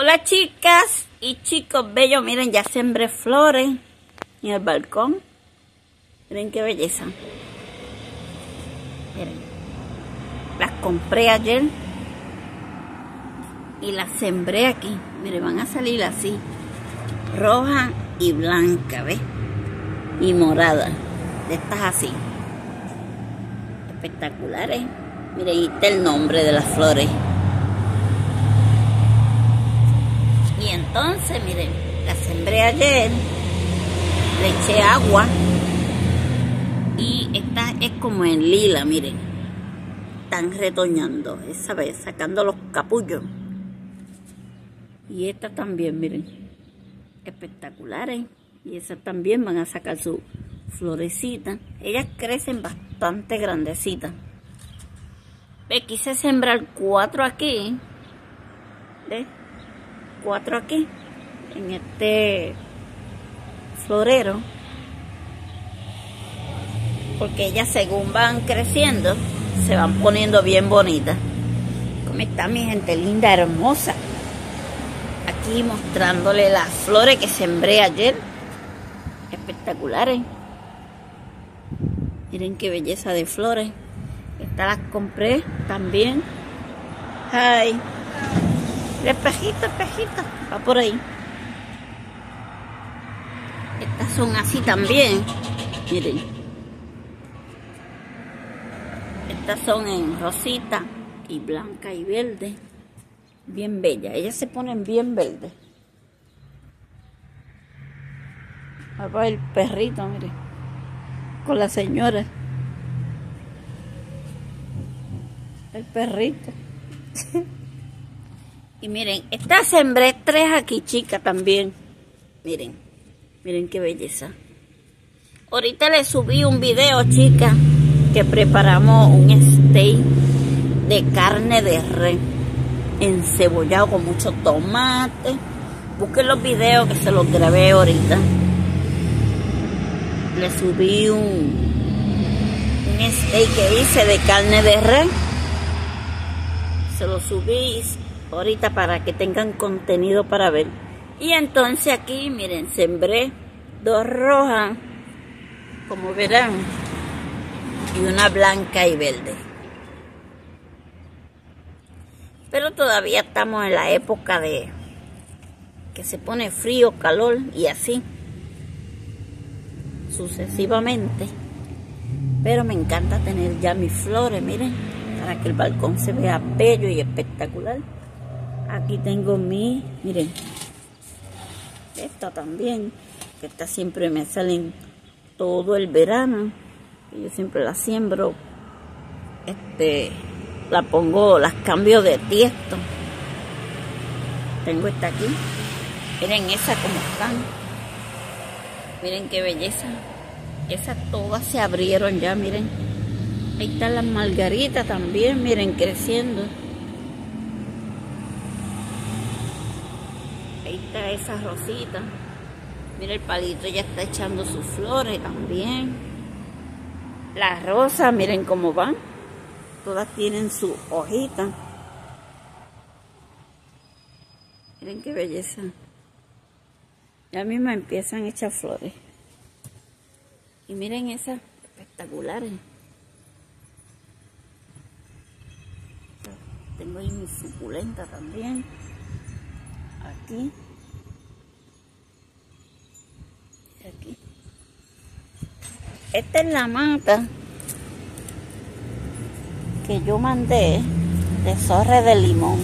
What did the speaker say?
Hola chicas y chicos bellos, miren ya sembré flores en el balcón. Miren qué belleza. Miren. Las compré ayer y las sembré aquí. Miren, van a salir así. Roja y blanca, ¿ves? Y morada. De estas así. Espectaculares. Miren, ahí está el nombre de las flores. Y miren, la sembré ayer, le eché agua y esta es como en lila, miren. Están retoñando, esa vez, sacando los capullos. Y esta también, miren, espectaculares. Y esas también van a sacar su florecita. Ellas crecen bastante grandecitas. Ve, quise sembrar cuatro aquí. ¿Ves? cuatro aquí, en este florero, porque ellas según van creciendo, se van poniendo bien bonitas. ¿Cómo está mi gente linda, hermosa? Aquí mostrándole las flores que sembré ayer. Espectaculares. Miren qué belleza de flores. Estas las compré también. El espejito, espejito. Va por ahí. Estas son así también. Miren. Estas son en rosita y blanca y verde. Bien bella. Ellas se ponen bien verdes. Va el perrito, miren. Con la señora. El perrito. Y miren, esta sembré tres aquí, chicas, también. Miren, miren qué belleza. Ahorita le subí un video, chicas, que preparamos un steak de carne de res encebollado con mucho tomate. Busquen los videos que se los grabé ahorita. Le subí un, un steak que hice de carne de res. Se lo subí ahorita para que tengan contenido para ver. Y entonces aquí, miren, sembré dos rojas, como verán, y una blanca y verde. Pero todavía estamos en la época de que se pone frío, calor y así sucesivamente. Pero me encanta tener ya mis flores, miren, para que el balcón se vea bello y espectacular. Aquí tengo mi, miren, esta también, que esta siempre me salen todo el verano. Yo siempre la siembro, este, la pongo, las cambio de tiesto. Tengo esta aquí. Miren esa como están. Miren qué belleza. Esas todas se abrieron ya, miren. Ahí están las margaritas también, miren, creciendo. Ahí está esa rosita. Mira el palito ya está echando sus flores también. Las rosas, miren cómo van. Todas tienen su hojita. Miren qué belleza. Ya mismo empiezan a echar flores. Y miren esas espectaculares. Tengo ahí mi suculenta también aquí esta es la mata que yo mandé de zorre de limón